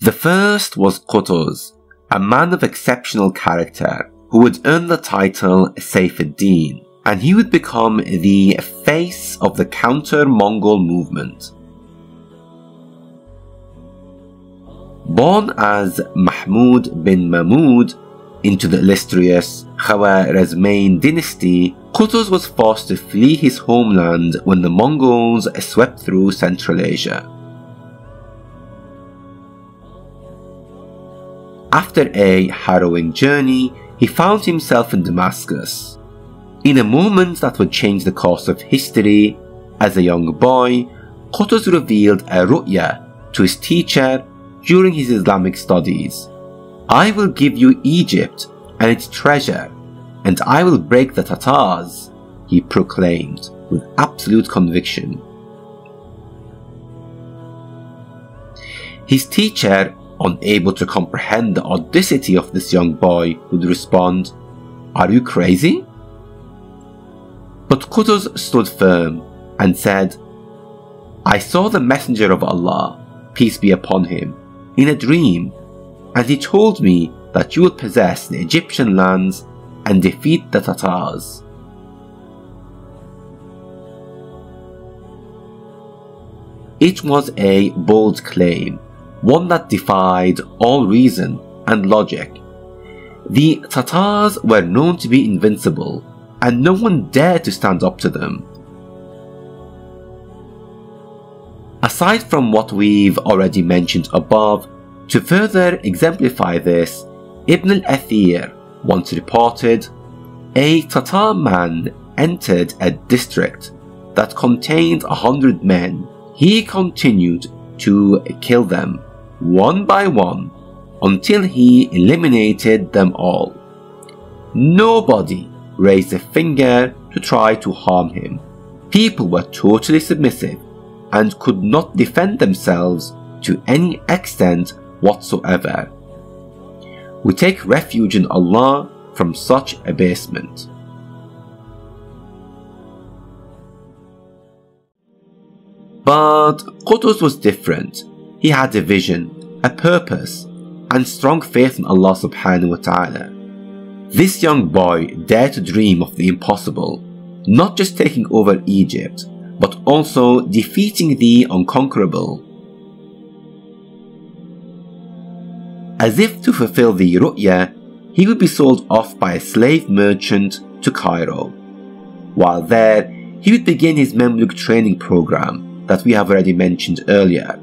The first was Qutuz, a man of exceptional character who would earn the title Saifuddin, and he would become the face of the counter-Mongol movement. Born as Mahmud bin Mamdud into the illustrious Khwarezmian dynasty, Qutuz was forced to flee his homeland when the Mongols swept through Central Asia. After a harrowing journey, he found himself in Damascus. In a moment that would change the course of history, as a young boy, Qutuz revealed a ru'ya to his teacher during his Islamic studies. I will give you Egypt and its treasure, and I will break the Tatars, he proclaimed with absolute conviction. His teacher, unable to comprehend the audacity of this young boy, would respond, Are you crazy? But Qutuz stood firm and said, I saw the Messenger of Allah, peace be upon him, in a dream, and he told me that you would possess the Egyptian lands and defeat the Tatars. It was a bold claim, one that defied all reason and logic. The Tatars were known to be invincible, and no one dared to stand up to them. Aside from what we've already mentioned above, to further exemplify this, Ibn al-Athir once reported, a Tatar man entered a district that contained a hundred men. He continued to kill them one by one until he eliminated them all. Nobody raised a finger to try to harm him. People were totally submissive and could not defend themselves to any extent whatsoever. We take refuge in Allah from such abasement. But Qutuz was different. He had a vision, a purpose, and strong faith in Allah subhanahu wa ta'ala. This young boy dared to dream of the impossible, not just taking over Egypt, but also defeating the unconquerable. As if to fulfill the ru'ya, he would be sold off by a slave merchant to Cairo. While there, he would begin his Mamluk training program that we have already mentioned earlier.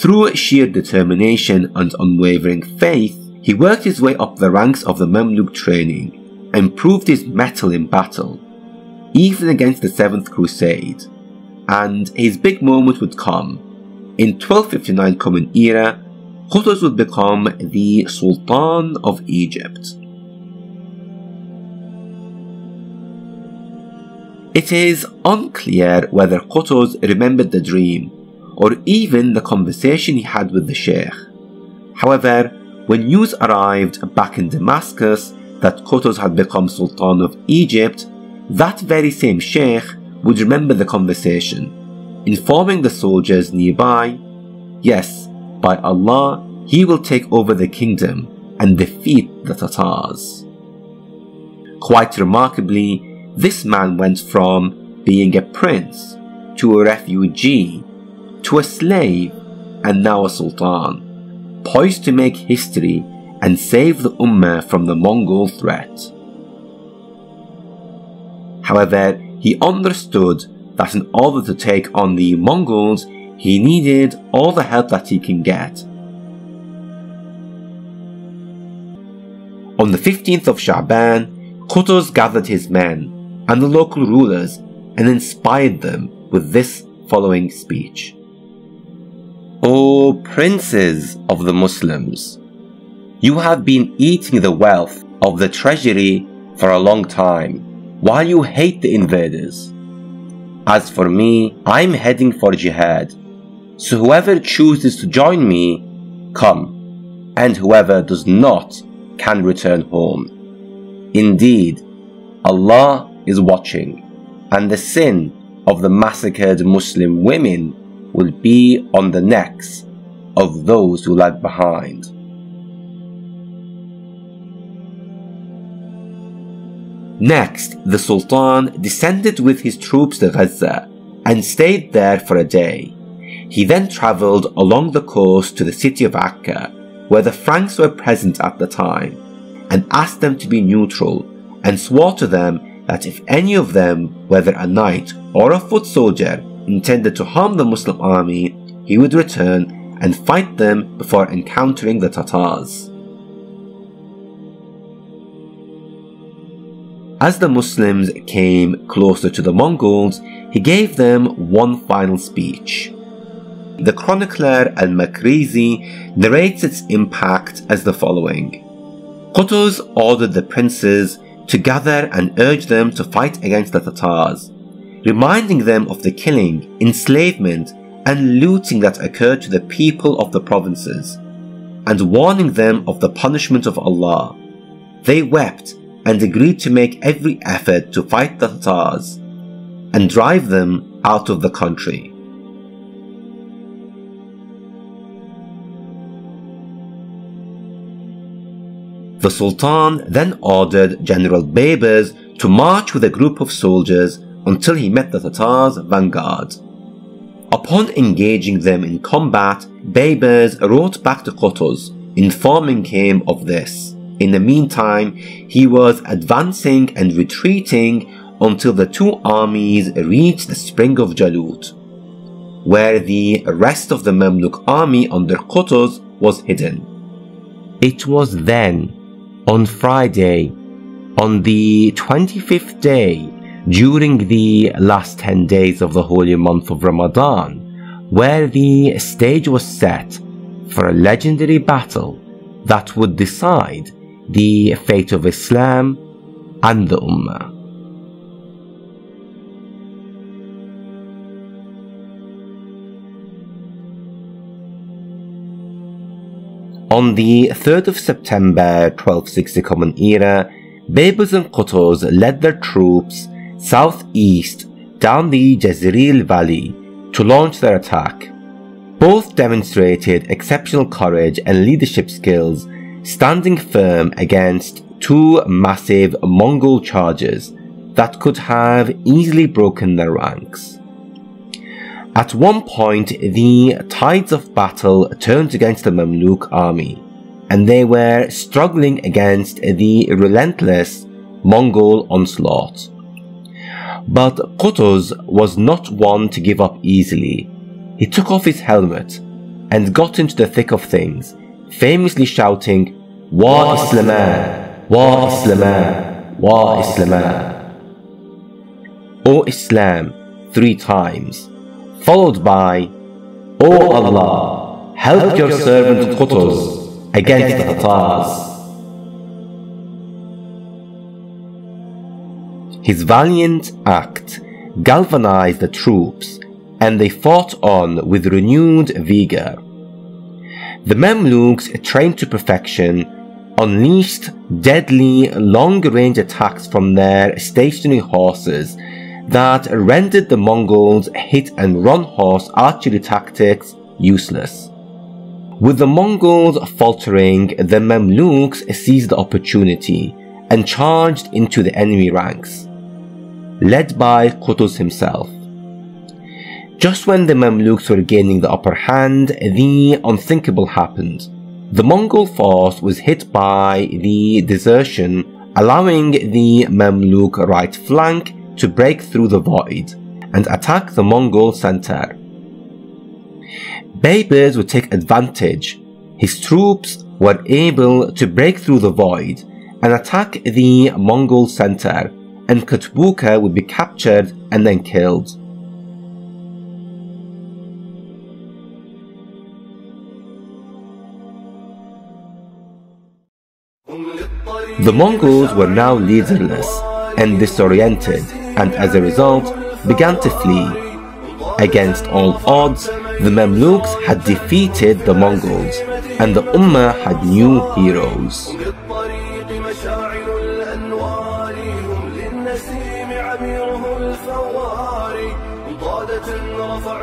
Through sheer determination and unwavering faith, he worked his way up the ranks of the Mamluk training and proved his mettle in battle, even against the Seventh Crusade. And his big moment would come. In 1259 Common Era, Qutuz would become the Sultan of Egypt. It is unclear whether Qutuz remembered the dream or even the conversation he had with the Sheikh. However, when news arrived back in Damascus that Qutuz had become Sultan of Egypt, that very same Sheikh would remember the conversation, informing the soldiers nearby, Yes, by Allah, he will take over the kingdom and defeat the Tatars. Quite remarkably, this man went from being a prince to a refugee to a slave and now a sultan, poised to make history and save the Ummah from the Mongol threat. However, he understood that in order to take on the Mongols, he needed all the help that he can get. On the 15th of Sha'ban, Qutuz gathered his men and the local rulers and inspired them with this following speech. O princes of the Muslims, you have been eating the wealth of the treasury for a long time, while you hate the invaders. As for me, I'm heading for jihad, so whoever chooses to join me, come, and whoever does not can return home. Indeed, Allah is watching, and the sin of the massacred Muslim women will be on the necks of those who lag behind. Next, the Sultan descended with his troops to Gaza and stayed there for a day. He then travelled along the coast to the city of Akka, where the Franks were present at the time, and asked them to be neutral and swore to them that if any of them, whether a knight or a foot soldier, intended to harm the Muslim army, he would return and fight them before encountering the Tatars. As the Muslims came closer to the Mongols, he gave them one final speech. The chronicler Al-Makrizi narrates its impact as the following. Qutuz ordered the princes to gather and urge them to fight against the Tatars, reminding them of the killing, enslavement, and looting that occurred to the people of the provinces, and warning them of the punishment of Allah. They wept and agreed to make every effort to fight the Tatars and drive them out of the country. The Sultan then ordered General Baybars to march with a group of soldiers until he met the Tatars' vanguard. Upon engaging them in combat, Baybars wrote back to Qutuz, informing him of this. In the meantime, he was advancing and retreating until the two armies reached the spring of Jalut, where the rest of the Mamluk army under Qutuz was hidden. It was then, on Friday, on the 25th day during the last 10 days of the holy month of Ramadan, where the stage was set for a legendary battle that would decide the fate of Islam and the Ummah. On the 3rd of September 1260 Common Era, Baybars and Qutuz led their troops southeast down the Jezreel Valley to launch their attack. Both demonstrated exceptional courage and leadership skills standing firm against two massive Mongol charges that could have easily broken their ranks. At one point, the tides of battle turned against the Mamluk army, and they were struggling against the relentless Mongol onslaught. But Qutuz was not one to give up easily. He took off his helmet and got into the thick of things, famously shouting, Wa Islaman, Wa Islaman, Wa Islaman. O Islam, three times, followed by, O Allah, help your servant Qutuz against the Tatars. His valiant act galvanized the troops and they fought on with renewed vigor. The Mamluks, trained to perfection, unleashed deadly long-range attacks from their stationary horses that rendered the Mongols' hit-and-run horse archery tactics useless. With the Mongols faltering, the Mamluks seized the opportunity and charged into the enemy ranks, led by Qutuz himself. Just when the Mamluks were gaining the upper hand, the unthinkable happened. The Mongol force was hit by the desertion, allowing the Mamluk right flank to break through the void and attack the Mongol center. Baybars would take advantage. His troops were able to break through the void and attack the Mongol center, and Kitbuqa would be captured and then killed. The Mongols were now leaderless and disoriented and as a result began to flee. Against all odds, the Mamluks had defeated the Mongols and the Ummah had new heroes.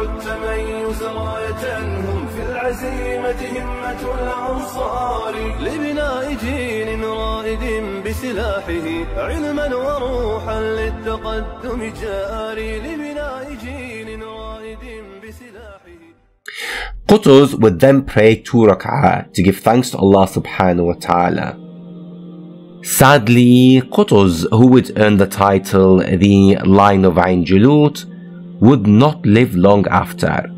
التميز راية هم في العزيمة الهمة همة الأنصار لبناء جيل رائد بسلاحه علما وروحا للتقدم جاري لبناء جيل رائد بسلاحه Qutuz would then pray two rak'ah to give thanks to Allah subhanahu wa ta'ala. Sadly, Qutuz, who would earn the title the Line of Ain Jalut, would not live long after.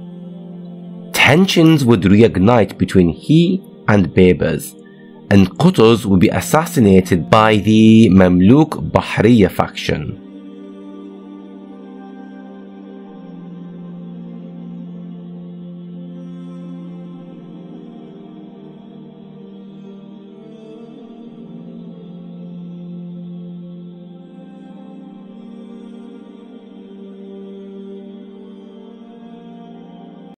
Tensions would reignite between he and Baybars, and Qutuz would be assassinated by the Mamluk Bahriya faction.